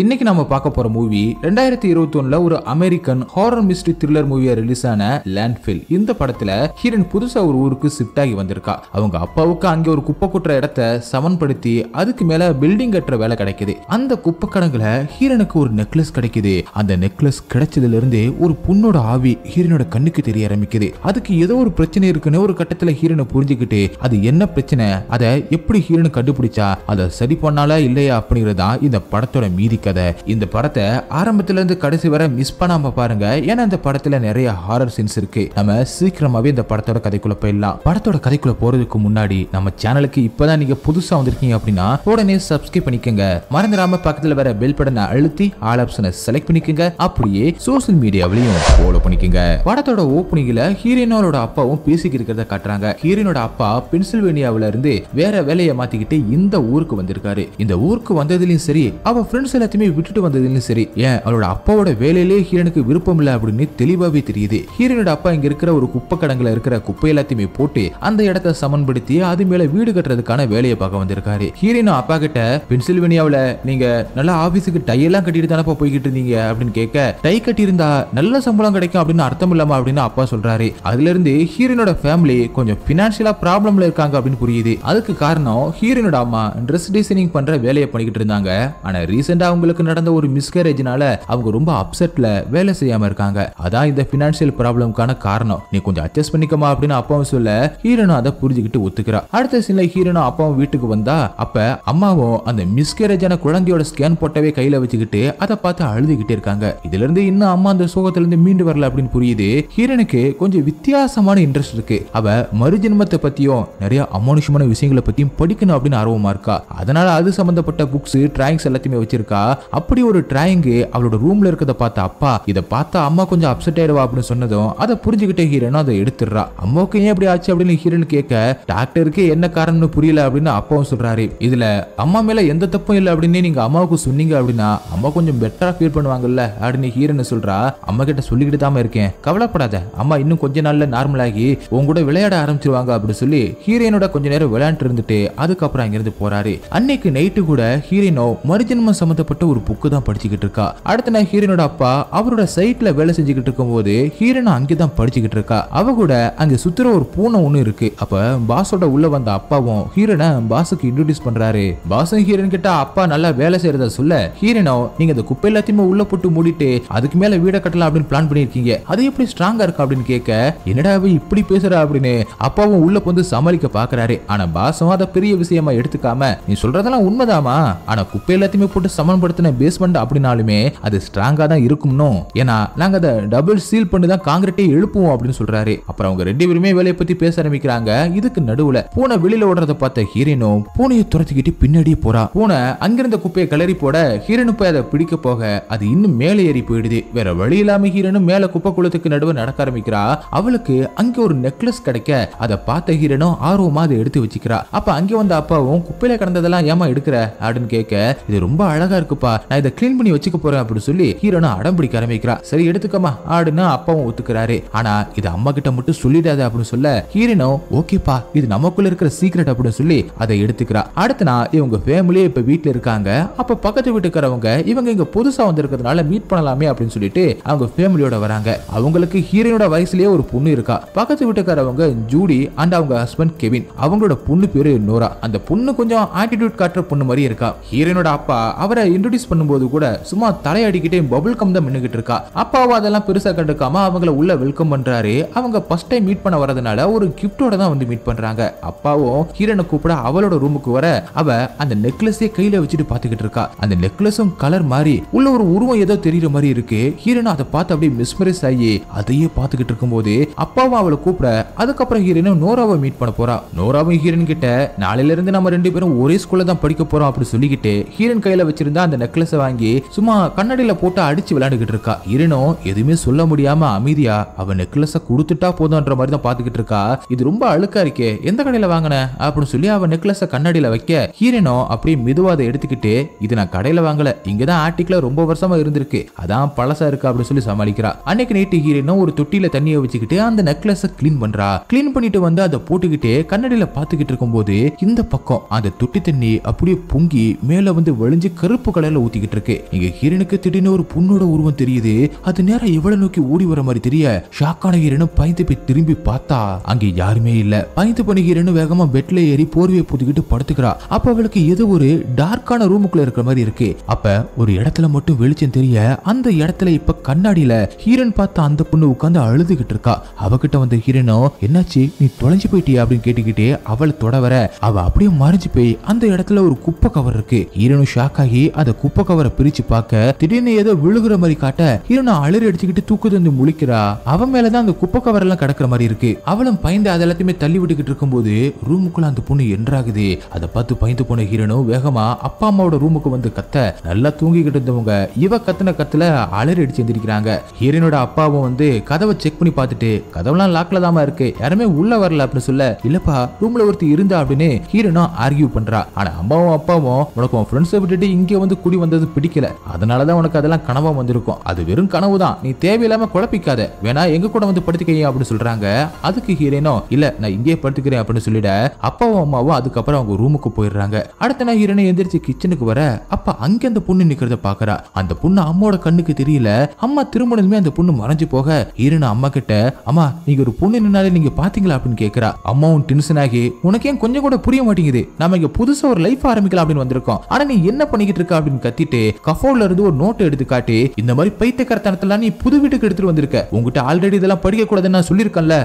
இன்னைக்கு நம்ம பார்க்க போற மூவி ரெண்டாயிரத்தி இருபத்தி ஒண்ணுல ஒரு அமெரிக்கன் ஹாரர் மிஸ்ட்ரி த்ரில்லர் மூவியா ரிலீஸ் ஆன லேண்ட்ஃபில் இந்த படத்துல ஹீரன் புதுசா ஒரு ஊருக்கு ஷிஃப்ட் ஆகி வந்திருக்கா. அவங்க அப்பாவுக்கு அங்கே ஒரு குப்பை கொட்டுற இடத்த சமன்படுத்தி அதுக்கு மேல பில்டிங் கட்டுற வேலை கிடைக்குது. அந்த குப்பை கடங்குல ஹீரனுக்கு ஒரு நெக்லஸ் கிடைக்குது. அந்த நெக்லஸ் கிடைச்சதுல இருந்தே ஒரு புண்ணோட ஆவி ஹீரனோட கண்ணுக்கு தெரிய ஆரம்பிக்குது. அதுக்கு ஏதோ ஒரு பிரச்சனை இருக்குன்னு ஒரு கட்டத்துல ஹீரனை புரிஞ்சுக்கிட்டு அது என்ன பிரச்சனை அதை எப்படி ஹீரனு கண்டுபிடிச்சா அதை சரி பண்ணாலா இல்லையா அப்படிங்கறதா இந்த படத்தோட மீதி கதை. இந்த படத்தை ஆரம்பத்துல இருந்து கடைசி வரை மிஸ் பண்ணாம பாருங்க. ஏன்னா இந்த படத்துல நிறைய ஹாரர் சீன்ஸ் இருக்கு. நம்ம சீக்கிரமாவே இந்த படத்தோட கதைக்குள்ள போயிடலாம். படத்தோட கதைக்குள்ள போறதுக்கு முன்னாடி நம்ம சேனலுக்கு இப்பதான் நீங்க புதுசா வந்திருக்கீங்க அப்படின்னா உடனே சப்ஸ்கிரைப் பண்ணிக்கோங்க. மறந்துடாம பக்கத்துல வர பெல் பட்டனை அழுத்தி ஆல் ஆப்ஷனை செலக்ட் பண்ணிக்கோங்க. அப்படியே சோசியல் மீடியாவிலையும் ஃபாலோ பண்ணிக்கோங்க. படத்தோட ஓப்பனிங்ல ஹீரோனோட அப்பாவும் பேசிக்கிட்டு இருக்கிறத காட்டுறாங்க. ஹீரோனோட அப்பா பென்சில்வேனியாவில இருந்து வேற வேலையை மாத்திக்கிட்டு இந்த ஊருக்கு வந்திருக்காரு. இந்த ஊருக்கு வந்ததுலயும் சரி அவ ஃப்ரெண்ட்ஸ் எல்லாத்தையுமே விட்டுட்டு வந்ததுன்னு சரி ஏன்? அவளோட அப்பாவோட வேலையிலே ஹீரனுக்கு விருப்பம் இல்லை அப்படின்னு தெளிவாவே தெரியுது. ஹீரனோட அப்பா இங்க இருக்கிற ஒரு குப்பை கடங்குல இருக்கிற குப்பை எல்லாத்தையுமே போட்டு அந்த இடத்த சமன்படுத்தி அது மேல வீடு கட்டுறதுக்கான வேலையை பார்க்க வந்திருக்காரு. ஹீரோனும் அப்பா கிட்ட பென்சில்வேனியாவுல நீங்க நல்லா ஆபீஸுக்கு டை எல்லாம் கட்டிட்டு தானப்பா போய்கிட்டு இருந்தீங்க? அப்படின்னு கேட்க டை கட்டியிருந்தா நல்ல சம்பளம் கிடைக்கும் அப்படின்னு அர்த்தம் இல்லாம அப்படின்னு அப்பா சொல்றாரு. அதுல இருந்து ஹீரோனோட ஃபேமிலி கொஞ்சம் பினான்சியலா ப்ராப்ளம்ல இருக்காங்க அப்படின்னு புரியுது. அதுக்கு காரணம் ஹீரோனோட அம்மா ட்ரெஸ் டிசைனிங் பண்ற வேலையை பண்ணிக்கிட்டு இருந்தாங்க. ஆனா ரீசெண்டா அவங்களுக்கு நடந்த ஒரு மிஸ்கேரேஜ்னால அவங்க ரொம்ப அப்செட்ல வேலை செய்யாம இருக்காங்க. அதான் இந்த பினான்சியல் ப்ராப்ளம்க்கான காரணம். நீ கொஞ்சம் அட்ஜஸ்ட் பண்ணிக்கமா அப்படின்னு அப்பாவும் சொல்ல ஹீரனும் அதை புரிஞ்சுக்கிட்டு ஒத்துக்கிறா. அடுத்த சீன்ல ஹீரனும் அப்பாவும் வீட்டுக்கு வந்தா அப்ப அம்மாவும் அந்த மிஸ்கரேஜான குழந்தையோட ஸ்கேன் போட்டவே கையில வச்சுக்கிட்டு அதை பார்த்து அழுதுகிட்டே இருக்காங்க. இதுல இருந்து இன்னும் அம்மா அந்த சோகத்துல இருந்து மீண்டு வரல அப்படின்னு புரியுது. ஹீரனுக்கு கொஞ்சம் வித்தியாசமான இன்ட்ரெஸ்ட் இருக்கு. அவ மறுஜென்மத்தை பத்தியும் நிறைய அமானுஷமான விஷயங்களை பத்தியும் படிக்கணும் அப்படின்னு ஆர்வமா இருக்கா. அதனால அது சம்பந்தப்பட்ட புக்ஸ் டிராயிங்ஸ் எல்லாத்தையுமே வச்சிருக்கா. அப்படி ஒரு ட்ராயிங்கு அவளோட ரூம்ல இருக்கிறத பார்த்த அப்பா இதை பார்த்தா அம்மா கொஞ்சம் அப்செட் ஆயிடுவா அப்படின்னு சொன்னதும் அதை புரிஞ்சுக்கிட்ட ஹீரோனும் அதை எடுத்துடுறா. அம்மாவுக்கு ஏன் இப்படி ஆச்சு அப்படின்னு ஹீரன் கேட்க டாக்டருக்கு என்ன காரணம்னு புரியல அப்படின்னு அப்பாவும் சொல்றாரு. இதுல அம்மா மேல எந்த தப்பும் இல்லை அப்படின்னு நீங்க அம்மாவுக்கு சொன்னீங்க அப்படின்னா அம்மா கொஞ்சம் பெட்டரா ஃபீல் பண்ணுவாங்கல்ல அப்படின்னு ஹீரன் சொல்றா. அம்மா கிட்ட சொல்லிக்கிட்டு தான் இருக்கேன். கவலைப்படாத. அம்மா இன்னும் கொஞ்ச நாள்ல நார்மல் ஆகி உன் கூட விளையாட ஆரம்பிச்சிருவாங்க அப்படின்னு சொல்லி ஹீரோனோட கொஞ்ச நேரம் விளையாண்டு இருந்துட்டு அதுக்கப்புறம் அங்கிருந்து போறாரு. அன்னைக்கு நைட்டு கூட ஹீரோனோ மறுஜென்மம் சம்பந்தப்பட்ட ஒரு புக்கு தான் படிச்சுக்கிட்டு இருக்கா. அடுத்த நாள் ஹீரோனோட அப்பா அவரோட சைட்ல வேலை செஞ்சுக்கிட்டு இருக்கும்போது ஹீரோனும் அங்கேதான் படிச்சுக்கிட்டு இருக்கா. அவ கூட அங்க சுத்துற ஒரு பூனை ஒண்ணு இருக்கு. அப்ப பாஸோட உள்ள வந்த அப்பாவும் ஹீரோனை பாஸுக்கு இன்ட்ரோடியூஸ் பண்றாரு. பாஸும் ஹீரோன் கிட்ட அப்பா நல்லா வேலை செய்யறத சொல்ல. ஹீரோனோ நீங்க இந்த குப்பை எல்லாத்தையுமே உள்ள போட்டு மூடிட்டு அதுக்கு மேல வீட கட்டலாம் அப்படின்னு பிளான் பண்ணிருக்கீங்க அது எப்படி ஸ்ட்ராங்கா இருக்கு? அப்படின்னு கேட்க என்னடா இப்படி பேசுற? அப்படின்னு அப்பாவும் உள்ள வந்து சமாளிக்க பாக்குறாரு. ஆனா பாஸும் அதை பெரிய விஷயமா எடுத்துக்காம நீ சொல்றதெல்லாம் உண்மைதாமா ஆனா குப்பை எல்லாத்தையுமே போட்டு பயன்படுத்தின பேஸ்மெண்ட் அப்படின்னாலுமே அது ஸ்ட்ராங்கா தான் இருக்கும்னும் ஏன்னா நாங்க அதை டபுள் சீல் பண்ணி தான் காங்கிரீட்டே எழுப்புவோம் அப்படின்னு சொல்றாரு. அப்புறம் அவங்க ரெண்டு பேருமே வேலையை பத்தி பேச ஆரம்பிக்கிறாங்க. இதுக்கு நடுவுல பூனை வெளியில ஓடுறத பார்த்த ஹீரோனும் பூனையை துரத்திக்கிட்டு பின்னாடியே போறா. பூனை அங்கிருந்த குப்பையை கிளறி போட ஹீரோனு போய் அதை பிடிக்க போக அது இன்னும் மேலே ஏறி போயிடுது. வேற வழி இல்லாம ஹீரோனும் மேல குப்பை குளத்துக்கு நடுவே நடக்க ஆரம்பிக்கிறா. அவளுக்கு அங்க ஒரு நெக்லஸ் கிடைக்க அதை பார்த்த ஹீரோனும் ஆர்வமா அதை எடுத்து வச்சுக்கிறா. அப்ப அங்க வந்த அப்பாவும் குப்பையில கிடந்ததெல்லாம் ஏமா எடுக்கிற அப்படின்னு கேட்க இது ரொம்ப அழகா இருக்குப்பா. நான் இதை கிளீன் பண்ணி வச்சுக்க போறேன் அப்படின்னு சொல்லி ஹீரோனா அடம் பிடிக்க ஆரம்பிக்கிறா. சரி எடுத்துக்கமா ஆடுன்னு அப்பாவும் ஒத்துக்கிறாரு. ஆனா இது அம்மா கிட்ட மட்டும் சொல்லிடாத அப்படின்னு சொல்ல ஹீரோனும் ஓகேப்பா இது நமக்குள்ள இருக்கிற சீக்ரெட் அப்படின்னு சொல்லி அதை எடுத்துக்கிறா. அடுத்த நாள் இவங்க ஃபேமிலியே இப்ப வீட்டுல இருக்காங்க. அப்ப பக்கத்து வீட்டுக்காரவங்க இவங்க இங்க புதுசா வந்திருக்கிறதுனால மீட் பண்ணலாமே அப்படின்னு சொல்லிட்டு அவங்க ஃபேமிலியோட வராங்க. அவங்களுக்கு ஹீரோனோட வயசுலயே ஒரு பொண்ணு இருக்கா. பக்கத்து வீட்டுக்காரவங்க ஜூடி அண்ட் அவங்க ஹஸ்பண்ட் கெவின். அவங்களோட பொண்ணு பேரு நோரா. அந்த பொண்ணு கொஞ்சம் ஆட்டிடியூட் காட்டுற பொண்ணு மாதிரி இருக்கா. ஹீரோனோட அப்பா அவரை இன்ட்ரடியூஸ் பண்ணும்போது கூட சும்மா தலையடிக்கிட்டே பபுள் கம் தான் மின்னுகிட்டு இருக்கா. அப்பாவும் அதெல்லாம் பெருசா கண்டுக்காம அவங்கள உள்ள வெல்கம் பண்றாரு. அவங்க ஃபர்ஸ்ட் டைம் மீட் பண்ண வரதுனால ஒரு கிஃப்டோட தான் வந்து மீட் பண்றாங்க. அப்பாவும் ஹீரோனை கூப்பிட அவளோட ரூமுக்கு வர அவ அந்த நெக்லஸே கையில வச்சுட்டு பாத்துக்கிட்டு இருக்கா. அந்த நெக்லஸும் கலர் மாறி உள்ள ஒரு உருவம் ஏதோ தெரியுற மாதிரி இருக்கு. ஹீரோனும் அதை பார்த்து அப்படியே மிஸ்மரைஸ் ஆகி அதையே பார்த்துக்கிட்டு இருக்கும்போது அப்பாவும் அவளை கூப்பிட அதுக்கப்புறம் ஹீரனும் நோராவை மீட் பண்ண போறா. நோராவும் ஹீரன் கிட்ட நாளையில இருந்து நம்ம ரெண்டு பேரும் ஒரே ஸ்கூல்ல தான் படிக்க போறோம் அப்படின்னு சொல்லிக்கிட்டு ஹீரோன் கையில வச்சிருந்த அந்த நெக்லஸை வாங்கி சும்மா கண்ணாடியில போட்டு அடிச்சு விளையாண்டுகிட்டு இருக்கா. ஹீரோனும் எதுவுமே சொல்ல முடியாம அமைதியா அவன் நெக்லஸ கொடுத்துட்டா போதும்ன்ற மாதிரி தான் பாத்துக்கிட்டு இருக்கா. இது ரொம்ப அழுக்கா இருக்கே எந்த கடையில வாங்கின? அப்படின்னு சொல்லி அவன் நெக்லஸ கண்ணாடியில வைக்க ஹீரனோ அப்படியே மெதுவா அதை எடுத்துக்கிட்டு இது நான் கடையில வாங்கல இங்கதான் ஆர்டிக்ல ரொம்ப வருஷமா இருந்திருக்கு அதான் பழசா இருக்கு அப்படின்னு சொல்லி சமாளிக்கிறா. அன்னைக்கு நைட்டு ஹீரனோ ஒரு தொட்டியில தண்ணியை வச்சுக்கிட்டு அந்த நெக்லஸை கிளீன் பண்றா. கிளீன் பண்ணிட்டு வந்து அதை போட்டுக்கிட்டு கண்ணாடியில பாத்துக்கிட்டு இருக்கும்போது இந்த பக்கம் அந்த தொட்டி தண்ணி அப்படியே பொங்கி மேல வந்து வழிஞ்சு கருப்பு கலர்ல ஊத்திக்கிட்டு இருக்கு. இங்க ஹீரனுக்கு திடீர்னு ஒரு பொண்ணோட உருவம் தெரியுது. அது நேரம் எவ்வளவு நோக்கி ஓடி வர மாதிரி தெரிய ஷாக்கான ஹீரனும் பயந்து போய் திரும்பி பார்த்தா அங்க யாருமே இல்ல. பயந்து போன ஹீரனு வேகமா பெட்ல ஏறி போர்வையை புதுக்கிட்டு படுத்துக்கிறா. அப்ப அவளுக்கு ஏதோ ஒரு டார்க்கான ரூமுக்குள்ள இருக்கிற மாதிரி இருக்கு. அப்ப ஒரு இடத்துல மட்டும் வெளிச்சம் தெரிய அந்த இடத்துல இப்ப கண்ணாடியில ஹீரன் பார்த்த அந்த பொண்ணு உட்கார்ந்து அழுதுகிட்டு இருக்கா. அவகிட்ட வந்த ஹீரனோ என்னாச்சு? நீ தொலைஞ்சு போயிட்டியா? அப்படின்னு கேட்டுக்கிட்டே அவளை தொட வர அவ அப்படியே மறைஞ்சு போய் அந்த இடத்துல ஒரு குப்பை கவர் இருக்கு. ஹீரனும் ஷாக் ஆகி அந்த குப்பை கவரை பிரிச்சு பார்க்க திடீர்னு ஏதோ விழுகுற மாதிரி காட்ட ஹீரோனா அலறி அடிச்சுக்கிட்டு தூக்குது வந்து முழிக்கிறா. அவன் மேலதான் அந்த குப்பை கவர் எல்லாம் கிடக்குற மாதிரி இருக்கு. அவளும் பயந்து அது எல்லாத்தையுமே தள்ளி விட்டுக்கிட்டு இருக்கும்போது ரூமுக்குள்ள அந்த பொண்ணு என்றாகுது. அதை பார்த்து பயந்து போன ஹீரனும் வேகமா அப்பா அம்மாவோட ரூமுக்கு வந்து கத்த நல்லா தூங்கிக்கிட்டு இருந்தவங்க இவ கத்துன கத்துல அலறி அடிச்சு எந்திரிக்கிறாங்க. ஹீரனோட அப்பாவும் வந்து கதவை செக் பண்ணி பார்த்துட்டு கதவெல்லாம் லாக்ல தாமா இருக்கு. யாருமே உள்ள வரல அப்படின்னு சொல்ல இல்லப்பா ரூம்ல ஒருத்தர் இருந்தா அப்படின்னு ஹீரனும் ஆர்கியூ பண்றா. ஆனா அம்மாவும் அப்பாவும் உனக்கு உன் ஃப்ரெண்ட்ஸை விட்டுட்டு இங்க வந்து குடி வந்தது பிடிக்கல. அதனாலதான் உனக்கு அதெல்லாம் கனவா வந்திருக்கும். அது வெறும் கனவு தான் நீ தேவையில்லாம குழப்பிக்காத. வேணா எங்க கூட வந்து படுத்துக்கையே அப்படின்னு சொல்றாங்க. அதுக்கு ஹீரனோ இல்ல நான் இங்கேயே படுத்துக்கிறேன் அப்படின்னு சொல்லிட அப்பாவும் அம்மாவும் அதுக்கப்புறம் அவங்க ரூமுக்கு போயிடுறாங்க. அடுத்த நாள் ஹீரனை எந்திரிச்சு கிச்சனுக்கு வர அப்ப அங்க அந்த பொண்ணு நிக்கிறத பாக்குறா. அந்த பொண்ணு அம்மாவோட கண்ணுக்கு தெரியல. அம்மா திருமணமே அந்த பொண்ணு மறைஞ்சு போக ஹீரன் அம்மா கிட்ட அம்மா நீங்க ஒரு பொண்ணு நின்னாலே நீங்க பாத்தீங்களா? அப்படின்னு கேக்குறா. அம்மாவும் டென்ஷன் ஆகி உனக்கு ஏன் கொஞ்சம் கூட புரிய மாட்டேங்குது? நாம இங்க புதுசா ஒரு லைஃப் ஆரம்பிக்கலாம் அப்படின்னு வந்திருக்கோம். ஆனா நீ என்ன பண்ணிக்கிட்டு இருக்க? அப்படின்னு கத்திட்டு கஃபோர்ல இருந்து ஒரு நோட் எடுத்து காட்டி இந்த மாதிரி பைத்தியக்காரத்தனத்துல நீ புது வீட்டுக்கு எடுத்துட்டு வந்திருக்க. உங்ககிட்ட ஆல்ரெடி இதெல்லாம் படிக்க கூடாதுன்னு நான் சொல்லியிருக்கேன்ல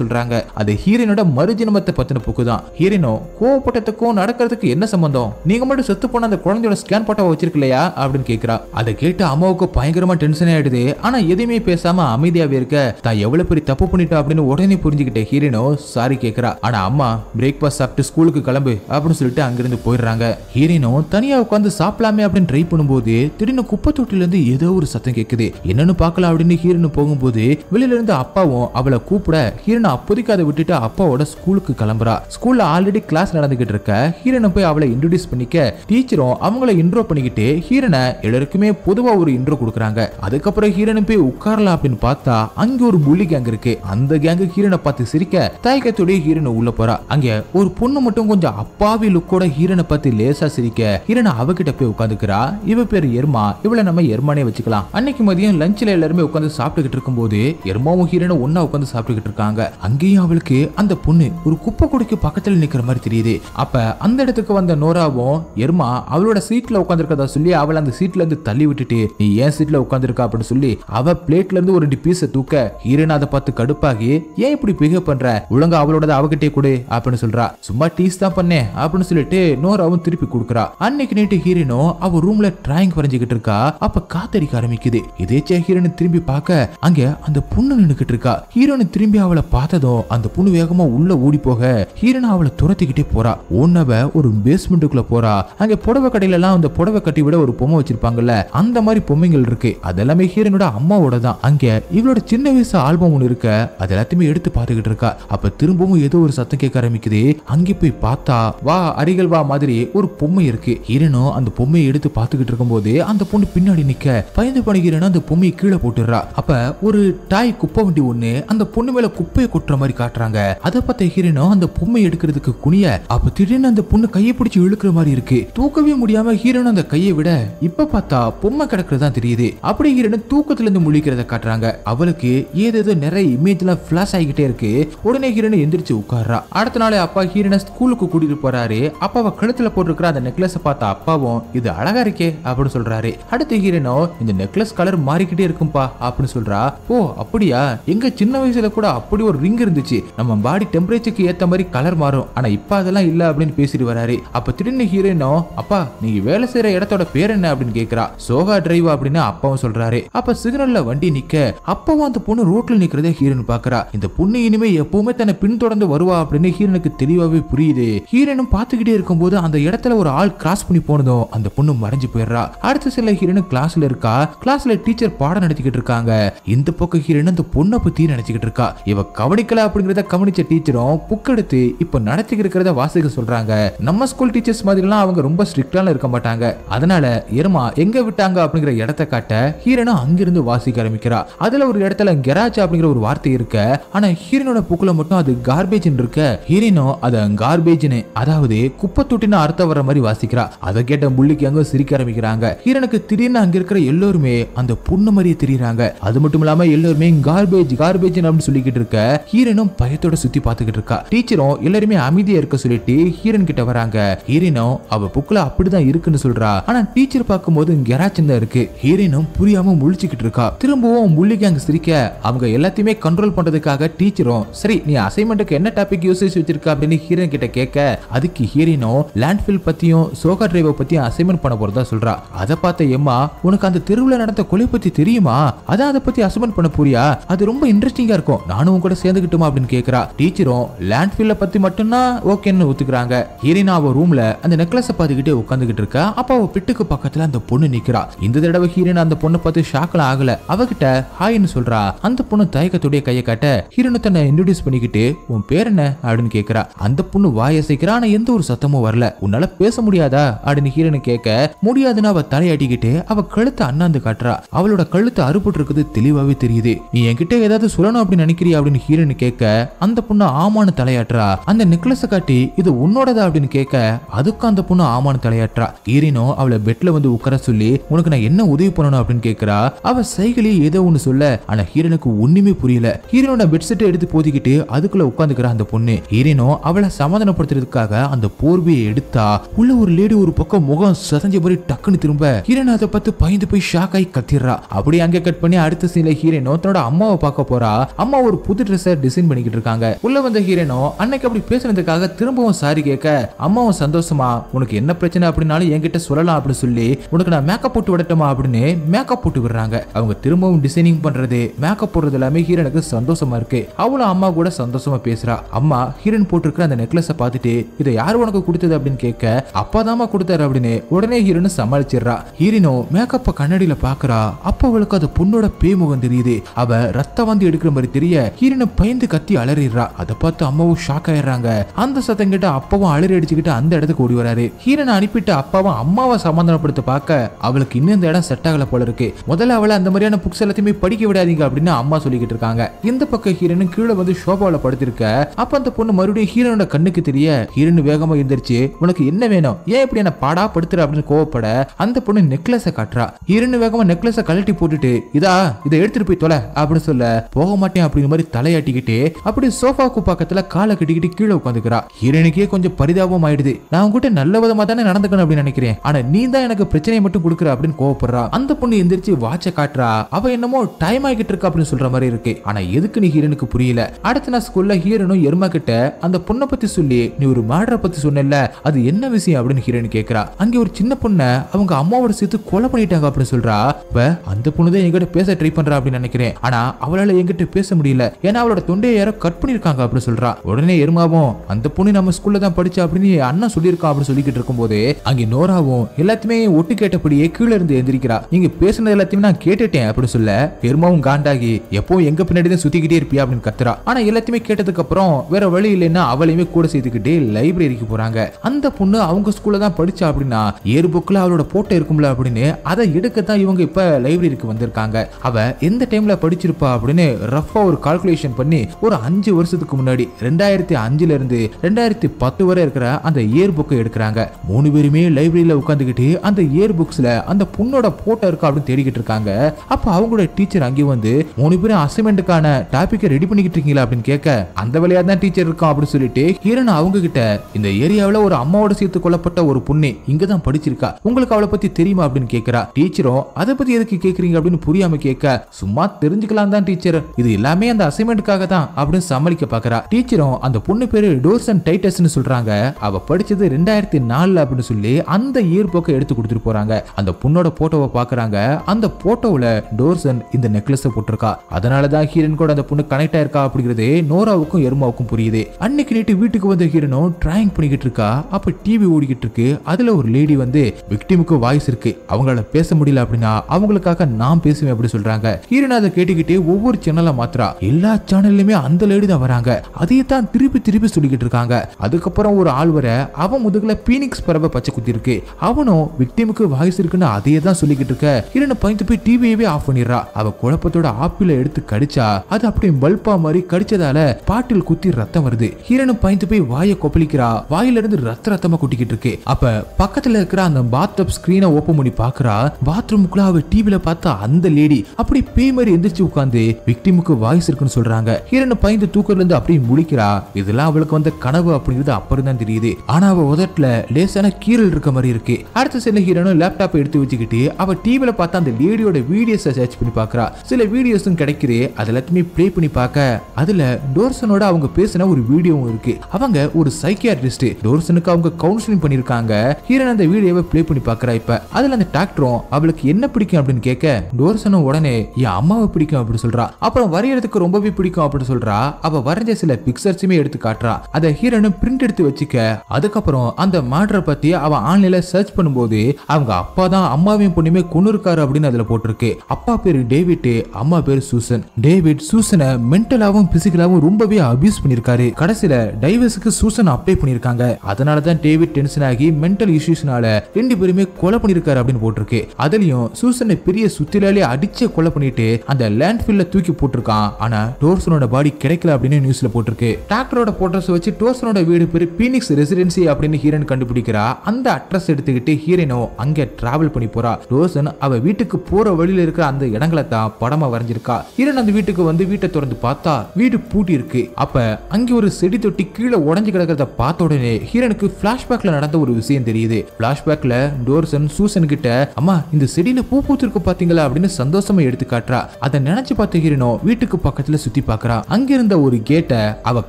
சொல்றாங்க. அது ஹீரோனோட மறுஜனமத்தை பத்தின புக்கு தான். ஹீரனோ கோவப்பட்டத்துக்கும் நடக்கிறதுக்கு என்ன சம்பந்தம்? நீங்க மட்டும் செத்து போன அந்த குழந்தையோட ஸ்கேன் போட்டோ வச்சிருக்கலையா? அப்படின்னு கேக்குறா. அதை கேட்டு அம்மாவுக்கு பயங்கரமா டென்ஷன் ஆயிடுது. ஆனா எதையுமே பேசாம அமைதியாவே இருக்க தான் எவ்வளவு பெரிய தப்பு பண்ணிட்டா? அப்படின்னு உடனே புரிஞ்சுக்கிட்ட ஹீரனோ சாரி கேக்குறா. ஆனா அம்மா பிரேக்ஃபாஸ்ட் சாப்பிட்டு ஸ்கூலுக்கு கிளம்பு அப்படின்னு சொல்லிட்டு அங்கிருந்து போயிடுறாங்க. ஹீரனோ தனியா உட்காந்து சாப்பிடலாமே அப்படின்னு ட்ரை பண்ணும்போது திடீர்னு குப்பை தொட்டில இருந்து ஏதோ ஒரு சத்தம் கேட்குது என்னன்னு பார்க்கலாம் அப்படின்னு ஹீரனு போகும்போது வெளியில இருந்து அப்பாவும் அவளை கூப்பிட ஹீரனை அப்போதைக்கு அதை விட்டுட்டு அப்பாவோட ஸ்கூலுக்கு கிளம்புறா. ஸ்கூல்ல ஆல்ரெடி கிளாஸ் நடந்துகிட்டு இருக்க ஹீரனை போய் அவளை இன்ட்ரடியூஸ் பண்ணிக்க டீச்சரும் அவங்கள இன்ட்ரோ பண்ணிக்கிட்டு ஹீரனை எல்லாருக்குமே பொதுவா ஒரு இன்ட்ரோ கொடுக்குறாங்க. அதுக்கப்புறம் ஹீரனை போய் உட்காரலாம் அப்படின்னு பார்த்தா அங்க ஒரு புள்ளி கேங் இருக்கு. அந்த கேங்கு ஹீரனை பார்த்து சிரிக்க தயக்கத்தோடய ஹீரனை உள்ள போறா. அங்க ஒரு பொண்ணு மட்டும் கொஞ்சம் அப்பாவி லுக்கோட ஹீரனை பார்த்து லேசா சிரிக்க ஹீரனை அவகிட்ட போய் உட்காந்துக்கிறா இவ பேர் எர்மா. இவளை நம்ம எர்மானே வச்சுக்கலாம். அன்னைக்கு மதியம் லஞ்ச்ல எல்லாருமே உட்காந்து சாப்பிட்டுக்கிட்டு இருக்கும்போது எர்மாவும் ஹீரனும் ஒன்னா உட்காந்து சாப்பிட்டுக்கிட்டு இருக்காங்க. அங்கேயும் அவளுக்கு அந்த பொண்ணு ஒரு குப்பை குடிக்கு பக்கத்துல நிக்கிற மாதிரி தெரியுது. அப்ப அந்த இடத்துக்கு வந்த நோராவும் எர்மா அவளோட சீட்ல உட்காந்துருக்கதா சொல்லி அவளை அந்த சீட்ல இருந்து தள்ளி விட்டுட்டு நீ ஏன் சீட்ல உட்காந்துருக்கா? அப்படின்னு சொல்லி அவ பிளேட்ல இருந்து ஒரு ரெண்டு பீஸை தூக்க ஹீரன் அதை பார்த்து கடுப்பாகி ஏன் இப்படி பிஹேவ் பண்ற? ஒழுங்கா அவளோட அவகிட்டே கொடு அப்படின்னு சொல்றா. சும்மா டீஸ் தான் பண்ணேன் அப்படின்னு சொல்லிட்டு நோராவும் திருப்பி கொடுக்குறா. அன்னைக்கு நைட்டு ஹீரனும் அவ ரூம்ல டிராயிங் வரைஞ்சுக்கிட்டு இருக்கா. அப்ப காத்தடிக்க ஆரம்பிக்குது. எதேச்சியா ஹீரோனு திரும்பி பார்க்க அங்க அந்த பொண்ணு நின்னுக்கிட்டு இருக்கா. ஹீரோனு திரும்பி அவளை பார்த்ததும் அந்த பொண்ணு வேகமா உள்ள ஓடி போக ஹீரோனா அவளை துரத்திக்கிட்டே போறா. ஒன்னவ ஒரு பேஸ்மெண்ட்டுக்குள்ள போறா. அங்க புடவை கடையில எல்லாம் அந்த புடவை கட்டி விட ஒரு பொம்மை வச்சிருப்பாங்கல்ல அந்த மாதிரி பொம்மைகள் இருக்கு. அதெல்லாமே ஹீரோனோட அம்மாவோட தான். அங்க இவளோட சின்ன வயசு ஆல்பம் ஒன்று இருக்க. அது எல்லாத்தையுமே எடுத்து பார்த்துக்கிட்டு இருக்கா. அப்ப திரும்பவும் ஏதோ ஒரு சத்தம் கேட்க ஆரம்பிக்குது. அங்கே போய் பார்த்தா வா அரிகள் வா மாதிரி ஒரு பொம்மை இருக்கு. ஹீரனும் அந்த பொம்மையை எடுத்து பார்த்துக்கிட்டு இருக்கும்போது அந்த பொண்ணு பின்னாடி நிக்க பயந்து பணிகிறேன்னு அந்த பொம்மையை கீழே போட்டுடுறா. அப்ப ஒரு டாய் குப்பை வண்டி ஒண்ணு அந்த பொண்ணு மேல குப்பையை கொட்டுற மாதிரி காட்டுறாங்க. அதை பார்த்த ஹீரனும் அந்த பொம்மை எடுக்கிறதுக்கு குனிய அப்ப திடீர்னு அந்த பொண்ணு கையை பிடிச்சி இழுக்கிற மாதிரி இருக்கு. தூக்கவே முடியாம ஹீரன் அந்த கையை விட இப்ப பார்த்தா பொம்மை கிடக்குறதா தெரியுது. அப்படி ஹீரன் தூக்கத்துல இருந்து முழிக்கிறத காட்டுறாங்க. அவளுக்கு ஏதேதோ நிறைய இமேஜ் எல்லாம் பிளாஷ் ஆகிக்கிட்டே இருக்கு. உடனே ஹீரன் எந்திரிச்சு உட்கார்றா. அடுத்த நாள் அப்பா ஹீரனை ஸ்கூலுக்கு கூட்டிட்டு போறாரு. அப்பாவை கழுத்துல போட்டிருக்கிற அந்த நெக்லஸ் பார்த்த அப்பாவும் இது அழகா இருக்கே அப்படின்னு சொல்றாரு. அடுத்து ஹீரோனோ இந்த நெக்லஸ் கலர் மாறிக்கிட்டே இருக்கும்பா அப்படின்னு சொல்றா. ஓ அப்படியா? எங்க சின்ன வயசுல கூட அப்படி ஒரு ரிங் இருந்துச்சு. நம்ம பாடி டெம்பரேச்சருக்கு ஏத்த மாதிரி கலர் மாறும். ஆனா இப்ப அதெல்லாம் இல்ல அப்படின்னு பேசிட்டு வராரு. அப்ப திடீர்னு ஹீரோயினோ அப்பா நீங்க வேலை செய்யற இடத்தோட பேர் என்ன அப்படின்னு கேக்குறா. சோகா டிரைவ் அப்படின்னு அப்பாவும் சொல்றாரு. அப்ப சிக்னல்ல வண்டி நிக்க அப்பவும் அந்த பொண்ணு ரோட்ல நிக்கிறதே ஹீரோன் பாக்குறா. இந்த பொண்ணு இனிமே எப்பவுமே தன்னை பின்தொடர்ந்து வருவா அப்படின்னு ஹீரோனுக்கு தெளிவாவே புரியுது. ஹீரோனும் பாத்துக்கிட்டே இருக்கும்போது அந்த இடத்துல ஒரு ஆள் கிராஸ் பண்ணி போனதும் அந்த பொண்ணு மறைஞ்சு போயிடுறா. அடுத்த சில ஹீரோனு கிளாஸ்ல இருக்கா? கிளாஸ்ல டீச்சர் பாடம் நடத்திக்கிட்டு இருக்காங்க. இந்த பக்கம் ஹீரோன் அந்த பொண்ணை பத்தி நினைச்சுக்கிட்டு இருக்கா. இவ கவனிக்கல அப்படிங்கறத கவனிச்ச டீச்சரும் புக்கெடுத்து இப்ப நடத்திக்கிட்டு இருக்கிறத வாசிக்க சொல்றாங்க. நம்ம ஸ்கூல் டீச்சர்ஸ் மாதிரிலாம் அவங்க ரொம்ப ஸ்ட்ரிக்டால இருக்க மாட்டாங்க. அதனால எருமா எங்க விட்டாங்க? அப்படிங்கிற இடத்த காட்ட ஹீரோனும் அங்கிருந்து வாசிக்க ஆரம்பிக்கிறா. அதுல ஒரு இடத்துல கெராஜ் அப்படிங்கிற ஒரு வார்த்தை இருக்க. ஆனா ஹீரோனோட புக்குல மட்டும் அது கார்பேஜ் இருக்க. ஹீரோனும் அத கார்பேஜ்னு அதாவது குப்பை தொட்டின்னு அர்த்தம் வர மாதிரி வாசிக்கிறா. அதை கேட்ட முள்ளிக்கு அங்க இவங்க சிரிக்க ஆரம்பிக்கிறாங்க. கிரணுக்கு திடீர்னு அங்க இருக்கிற எல்லோருமே அந்த பொண்ணு மாதிரியே தெரியுறாங்க. அது மட்டும் இல்லாம எல்லாருமே கார்பேஜ் கார்பேஜ் அப்படின்னு சொல்லிக்கிட்டு இருக்க ஹீரனும் பயத்தோட சுத்தி பாத்துக்கிட்டு இருக்கா. டீச்சரும் எல்லாருமே அமைதியா இருக்க சொல்லிட்டு ஹீரன் கிட்ட வராங்க. ஹீரனும் அவ புக்ல அப்படிதான் இருக்குன்னு சொல்றா. ஆனா டீச்சர் பார்க்கும்போது இங்க யாராச்சும் தான் இருக்கு. ஹீரனும் புரியாம முழிச்சுக்கிட்டு இருக்கா. திரும்பவும் முள்ளிக்கு அங்க சிரிக்க அவங்க எல்லாத்தையுமே கண்ட்ரோல் பண்றதுக்காக டீச்சரும் சரி நீ அசைன்மெண்ட்டுக்கு என்ன டாபிக் யூசேஜ் வச்சிருக்க? அப்படின்னு ஹீரன் கிட்ட கேட்க அதுக்கு ஹீரனும் லேண்ட்ஃபில் பத்தியும் சோகா டிரைவை பத்தியும் அசைன்மெண்ட் பண்ண போறதா சொல்றா. அதை பார்த்த எம்மா உனக்கு அந்த தெருவுல நடந்த கொலை பத்தி தெரியுமா? அதான் அதை பத்தி அசைன்மெண்ட் பண்ண போறியா? அது ரொம்ப இன்ட்ரெஸ்டிங்கா இருக்கும். நானும் உன் கூட சேர்ந்துக்கிட்டுமா அப்படின்னு கேக்குறா. டீச்சரும் லேண்ட்ஃபில்ல பத்தி மட்டும்தான் ஓகேன்னு ஒத்துக்கிறாங்க. ஹீரினா அவ ரூம்ல அந்த நெக்லஸ பார்த்துக்கிட்டே உட்காந்துக்கிட்டு இருக்கா. அப்ப அவ பிட்டுக்கு பக்கத்துல அந்த பொண்ணு நிக்கிறா. இந்த தடவை ஹீரோன் அந்த பொண்ணை பார்த்து ஷாக்ல ஆகல. அவகிட்ட ஹாய்னு சொல்றா. அந்த பொண்ணு தயக்கத்துடைய கையை காட்ட ஹீரோனு தன்னை இன்ட்ரடியூஸ் பண்ணிக்கிட்டு உன் பேர் என்ன? அப்படின்னு கேக்குறா. அந்த பொண்ணு வாயசைக்கிறா ஆனா எந்த ஒரு சத்தமும் வரல. உன்னால பேச முடியாதா? அப்படின்னு ஹீரோனு கேட்க முடியாதுன்னு அவ தலையாட்டிக்கிட்டு அவ கழுத்தை அண்ணாந்து காட்டுறா. அவளோட கழுத்து அறுபட்டு இருக்குது தெளிவாவே தெரியுது. நீ என்கிட்ட ஏதாவது சொல்லணும் அப்படின்னு நினைக்கிறியா அப்படின்னு ஹீரோனு கேட்க அந்த பொண்ணு ஆமான்னு தலையாட்டுறா. அந்த நெக்லஸ காட்டி இது உன்னோடதா அப்படின்னு கேட்க அதுக்கும் அந்த பொண்ணு ஆமான்னு தலையாட்டுறா. ஹீரோனோ அவளை பெட்ல வந்து உட்கார சொல்லி உனக்கு நான் என்ன உதவி பண்ணணும் அப்படின்னு கேட்கறா. அவ சைக்கிளே ஏதோ ஒண்ணு சொல்ல ஆனா ஹீரனுக்கு ஒண்ணுமே புரியல. ஹீரோனோட பெட் செட்டை எடுத்து போதிக்கிட்டு அதுக்குள்ள உட்காந்துக்கிறா அந்த பொண்ணு. ஹீரோனோ அவளை சமாதானப்படுத்துறதுக்காக அந்த போர்வையை எடுத்தா உள்ள ஒரு லேடி ஒரு பக்கம் முகம் சதஞ்சு மாதிரி டக்குன்னு திரும்ப ஹீரோன் அதை பார்த்து பயந்து போய் ஷாக் ஆகி கத்திடுறா. அப்படியே அங்க கட் பண்ணி அடுத்த சீன்ல ஹீரோனோ தன்னோட அம்மாவை பார்க்க போறா. அம்மா ஒரு புது ட்ரெஸ்ஸை டிசைன் பண்ணிக்கிட்டு இருக்காங்க. உள்ள வந்த ஹீரோனோ அன்னைக்கு அப்படி பேசுனதுக்காக திரும்பவும் சாரி கேட்க அம்மாவும் சந்தோஷமா? உனக்கு என்ன பிரச்சனை அப்படின்னாலும் என்கிட்ட சொல்லலாம் அப்படின்னு சொல்லி உனக்கு நான் மேக்கப் போட்டு விடட்டுமா? அப்படின்னு மேக்கப் போட்டு விடுறாங்க. அவங்க திரும்பவும் டிசைனிங் பண்றது மேக்கப் போடுறது எல்லாமே ஹீரனுக்கு சந்தோஷமா இருக்கு. அவளும் அம்மா கூட சந்தோஷமா பேசுறா. அம்மா ஹீரன் போட்டிருக்கிற அந்த நெக்லஸை பார்த்துட்டு இதை யார் உனக்கு கொடுத்தது? அப்படின்னு கேட்க அப்பாதாம்மா கொடுத்தாரு அப்படின்னு உடனே உடனே ஹீரோனு சமாளிச்சிடுறா. ஹீரினோ மேக்கப்ப கண்ணாடியில பாக்குறா. அப்ப அவளுக்கு அது பொண்ணோட பேமுகம் தெரியுது. அவ ரத்த வந்து எடுக்கிற மாதிரி தெரிய ஹீரோனை பயந்து கத்தி அலறிடுறா. அதை பார்த்து அம்மாவும் ஷாக் ஆயிடுறாங்க. அந்த சத்தம் கிட்ட அப்பாவும் அலறி அடிச்சுக்கிட்டு அந்த இடத்துக்கு ஓடி வராரு. ஹீரனை அனுப்பிட்டு அப்பாவும் அம்மாவை சமாதானப்படுத்த பார்க்க அவளுக்கு இன்னும் இந்த இடம் செட் ஆகல போல இருக்கு. முதல்ல அவளை அந்த மாதிரியான புக்ஸ் எல்லாத்தையுமே படிக்க விடாதீங்க அப்படின்னு அம்மா சொல்லிக்கிட்டு இருக்காங்க. இந்த பக்கம் ஹீரோனும் கீழே வந்து ஷோபாவில் படுத்திருக்க. அப்ப அந்த பொண்ணு மறுபடியும் ஹீரோனோட கண்ணுக்கு தெரிய ஹீரோன் வேகமா எந்திரிச்சு உனக்கு என்ன வேணும்? ஏன் இப்படி என்ன பாடா படுத்துற? அப்படின்னு கோவப்பட அந்த பொண்ணு நெக்லஸ காட்டுறா. ஹீரோன் வேகமா நெக்லஸ கழட்டி போட்டுட்டு இதா இதை எடுத்துட்டு போய் தொலை அப்படின்னு சொல்ல போக மாட்டேன் அப்படிங்கிற மாதிரி தலையாட்டிக்கிட்டு அப்படி சோஃபாக்கு பக்கத்துல காலை கட்டிக்கிட்டு கீழே உட்காந்துக்கிறா. ஹீரனுக்கே கொஞ்சம் பரிதாபம் ஆயிடுது. நான் உங்ககிட்ட நல்ல விதமா தானே நடந்துக்கணும் அப்படின்னு நினைக்கிறேன். ஆனா நீ தான் எனக்கு பிரச்சனையை மட்டும் கொடுக்குற அப்படின்னு கோவப்படுறா. அந்த பொண்ணு எந்திரிச்சு வாட்ச காட்டுறா. அவ என்னமோ டைம் ஆகிட்டு இருக்கா அப்படின்னு சொல்ற மாதிரி இருக்கு. ஆனா எதுக்கு நீ ஹீரோனுக்கு புரியல? அடுத்த நாள் ஸ்கூல்ல ஹீரோனும் எருமா கிட்ட அந்த பொண்ணை பத்தி சொல்லி நீ ஒரு மேடரை பத்தி சொன்ன அது என்ன விஷயம்? அப்படின்னு ஹீரன் கேக்குறா. அங்க ஒரு சின்ன பொண்ணை அவங்க அம்மாவோட சேர்த்து கொலை பண்ணிட்டாங்க அப்படின்னு சொல்றா. இப்ப அந்த பொண்ணு தான் எங்கிட்ட பேச ட்ரை பண்றா அப்படின்னு நினைக்கிறேன். ஆனா அவளால என்கிட்ட பேச முடியல. ஏன்னா அவளோட தொண்டையை யாரோ கட் பண்ணிருக்காங்க அப்படின்னு சொல்றா. உடனே எருமாவும் அந்த பொண்ணு நம்ம ஸ்கூல்ல தான் படிச்சா அப்படின்னு அண்ணன் சொல்லியிருக்கா அப்படின்னு சொல்லிக்கிட்டு இருக்கும்போது அங்கே நோராவும் எல்லாத்தையுமே ஒட்டு கேட்டபடியே கீழே இருந்து எந்திரிக்கிறா. நீங்க பேசுனது எல்லாத்தையுமே நான் கேட்டுட்டேன் அப்படின்னு சொல்ல பெருமாவும் காண்டாகி எப்போ எங்க பின்னாடி தான் சுத்திக்கிட்டே இருப்பியா? அப்படின்னு கத்துறா. ஆனா எல்லாத்தையுமே கேட்டதுக்கு அப்புறம் வேற வழி இல்லைன்னா அவளையுமே கூட சேர்த்துக்கிட்டு லைப்ரரிக்கு போறாங்க. அந்த பொண்ணு அவங்க ஸ்கூல்ல தான் படிச்சா அப்படின்னா ஏர் புக்ல அவளோட போட்டோ இருக்கும்ல அப்படின்னு அதை எடுக்கத்தான் இவங்க இப்ப லைப்ரரிக்கு வந்திருக்காங்க. அவ எந்த டைம்ல படிச்சிருப்பா அப்படின்னு ரஃபாக ஒரு கால்குலேஷன் பண்ணி ஒரு அஞ்சு வருஷத்துக்கு முன்னாடி ரெண்டாயிரத்தி அஞ்சுல இருந்து ரெண்டாயிரத்தி பத்து வரை இருக்கிற அந்த இயர் புக்கை எடுக்கிறாங்க. மூணு பேருமே லைப்ரரியில உட்காந்துக்கிட்டு அந்த இயர் புக்ஸ்ல அந்த பொண்ணோட போட்டோ இருக்கா அப்படின்னு தேடிக்கிட்டு இருக்காங்க. அப்போ அவங்களோட டீச்சர் அங்கே வந்து மூணு பேரும் அசைன்மெண்ட்டுக்கான டாபிக்கை ரெடி பண்ணிக்கிட்டு இருக்கீங்களா? அப்படின்னு கேட்க அந்த வழியா தான் டீச்சர் இருக்கான் அப்படின்னு சொல்லிட்டு ஹீரன் அவங்க கிட்ட இந்த ஏரியாவுல ஒரு அம்மாவோட சேர்த்து கொல்லப்பட்ட ஒரு பொண்ணு இங்கே தான் படிச்சிருக்கா. படிச்சிருக்கா உங்களுக்கு அவளை பத்தி தெரியுமா அப்படின்னு கேக்குறா. டீச்சரும் அதை பத்தி எதுக்கு கேக்குறீங்க அப்படின்னு புரியாம கேட்க சும்மா தெரிஞ்சுக்கலாம் தான் டீச்சர். இது எல்லாமே அந்த அசைன்மெண்ட்டுக்காக தான் அப்படின்னு சமாளிக்க பாக்குறா. டீச்சரும் அந்த பொண்ணு பேரு டோர்சன் டைட்டஸ்னு சொல்றாங்க. அவ படிச்சது ரெண்டாயிரத்தி நாலுல அப்படின்னு சொல்லி அந்த இயர் போக்கை எடுத்து கொடுத்துட்டு போறாங்க. அந்த பொண்ணோட போட்டோவை பாக்குறாங்க. அந்த போட்டோவுல டோர்சன் இந்த நெக்லஸ் போட்டிருக்கா. அதனாலதான் ஹீரன் கூட அந்த பொண்ணு கனெக்ட் ஆயிருக்கா அப்படிங்கிறது நோராவுக்கும் எருமாவுக்கும் புரியுது. அன்னைக்கு நேற்று வீட்டுக்கு வந்த ஹீரனும் டிராயிங் பண்ணிக்கிட்டு இருக்கா. அப்ப டிவி ஓடிக்கிட்டு இருக்கு. அதுல ஒரு லேடி வந்து போது விக்டிமுக்கு வாய்ஸ் இருக்கு. அவங்களால பேச முடியல அப்படின்னா அவங்களுக்காக நான் பேசுவேன் அப்படி சொல்றாங்க. ஹீரன் அதை கேட்டுக்கிட்டு ஒவ்வொரு சேனலா மாத்திரா எல்லா சேனல்லுமே அந்த லேடி தான் வராங்க. அதையே தான் திருப்பி திருப்பி சொல்லிக்கிட்டு இருக்காங்க. அதுக்கப்புறம் ஒரு ஆள் வர அவன் முதுகுல பீனிக்ஸ் பறவை பச்சை குத்தி இருக்கு. அவனும் விக்டிமுக்கு வாய்ஸ் இருக்குன்னு அதையே தான் சொல்லிக்கிட்டு இருக்க. ஹீரனை பயந்து போய் டிவியவே ஆஃப் பண்ணிடுறா. அவ குழப்பத்தோட ஆப்பிள எடுத்து கடிச்சா அது அப்படியே பல்பா மாதிரி கடிச்சதால பாட்டில் குத்தி ரத்தம் வருது. ஹீரனும் பயந்து போய் வாயை கொப்பளிக்கிறா. வாயில இருந்து ரத்த ரத்தமா குட்டிக்கிட்டு இருக்கு. அப்ப பக்கத்துல இருக்கிற அந்த பாத்டப் ஸ்கிரீனை ஓப்பன் பண்ணி பாக்குறா பாத்ரூமுக்குள்ள அவ டிவில பார்த்தா அந்த லேடி அப்படி பேய் மாதிரி எந்திரிச்சு உட்காந்து விக்டிமுக்கு வாய்ஸ் இருக்குன்னு சொல்றாங்க. ஹீரன் பயந்து தூக்கத்துல இருந்து அப்படியே முழிக்கிறா. இதெல்லாம் அவளுக்கு வந்த கனவு அப்படிங்கிறது அப்புறம் தான் தெரியுது. ஆனா அவ உதட்டுல லேசான கீரல் இருக்க மாதிரி இருக்கு. அடுத்த சில ஹீரனும் லேப்டாப் எடுத்து வச்சுக்கிட்டு அவ டிவில பார்த்தா அந்த லேடியோட வீடியோஸை சர்ச் பண்ணி பாக்குறா சில வீடியோஸும் கிடைக்குது. அது எல்லாத்தையுமே ப்ளே பண்ணி பார்க்க. அதுல டோர்சனோட அவங்க பேசின ஒரு வீடியோவும் இருக்கு. அவங்க ஒரு சைக்கியாட்ரிஸ்ட் டோர்சனுக்கு அவங்க கவுன்சிலிங் பண்ணிருக்காங்க. ஹீரன் அந்த வீடியோவை ப்ளே பண்ணி பாக்குறா இப்ப. அதுல அந்த டாக்டரும் அவளுக்கு என்ன பிடிக்கும் அப்படின்னு கேட்க டோர்சனும் உடனே என் அம்மாவை பிடிக்கும் அப்படின்னு சொல்றா. அப்புறம் வரையறதுக்கு ரொம்பவே பிடிக்கும் அப்படின்னு சொல்றா. அவ வரைஞ்ச சில பிக்சர்ஸுமே எடுத்து காட்டுறா. அதை ஹீரோனும் பிரிண்ட் எடுத்து வச்சுக்க அதுக்கப்புறம் அந்த மாடரை பத்தி அவ ஆன்லைன்ல சர்ச் பண்ணும்போது அவங்க அப்பா தான் அம்மாவையும் பொண்ணுமே கொண்டு இருக்காரு அப்படின்னு அதுல போட்டிருக்கு. அப்பா பேரு டேவிட் அம்மா பேரு சூசன். டேவிட் சூசனை மென்டலாவும் பிசிக்கலாவும் ரொம்பவே அபியூஸ் பண்ணிருக்காரு. கடைசியில டைவர்ஸுக்கு சூசன் அப்ளை பண்ணிருக்காங்க. அதனால தான் டேவிட் டென்ஷன் ஆகி மென்டல் இஷ்யூஸ்னால ரெண்டு பேருமே கொலை பண்ணிருக்காரு அப்படின்னு போட்டிருக்கு. அதுலயும் சூசனை பெரிய சுத்திலாலே அடிச்சு கொலை பண்ணிட்டு அந்த லேண்ட்ஃபில்ல தூக்கி போட்டிருக்கான். ஆனா டோர்சனோட பாடி கிடைக்கல அப்படின்னு நியூஸ்ல போட்டிருக்கு. டாக்டரோட போட்டோஸ் வச்சு டோர்சனோட வீடு பேரு பீனிக்ஸ் ரெசிடென்சி அப்படின்னு ஹீரன் கண்டுபிடிக்கிறா. அந்த அட்ரஸ் எடுத்துக்கிட்டு ஹீரோனோ அங்க டிராவல் பண்ணி போறா. டோர்சன் அவ வீட்டுக்கு போற வழியில இருக்கிற அந்த இடங்களை தான் படமா வரைஞ்சிருக்கா. ஹீரன் அந்த வீட்டுக்கு வந்து வீட்டை திறந்து பார்த்தா வீடு பூட்டி இருக்கு. அப்ப அங்க ஒரு செடி தொட்டி கீழே உடைஞ்சு கிடக்கிறத பார்த்த உடனே ஹீரனுக்கு பிளாஷ்பேக்ல நடந்த ஒரு விஷயம் தெரியுது. பிளாஷ்பேக் பிளாஷ்பேக்ல டோர்சன் சூசன் கிட்ட அம்மா இந்த செடியில பூ பூத்திருக்கு பாத்தீங்களா? அப்படின்னு சந்தோஷமா எடுத்து காட்டுறா. அதை நினைச்சு பார்த்த ஹீரோனோ வீட்டுக்கு பக்கத்துல சுத்தி பாக்குறா. அங்க இருந்த ஒரு கேட்டை அவ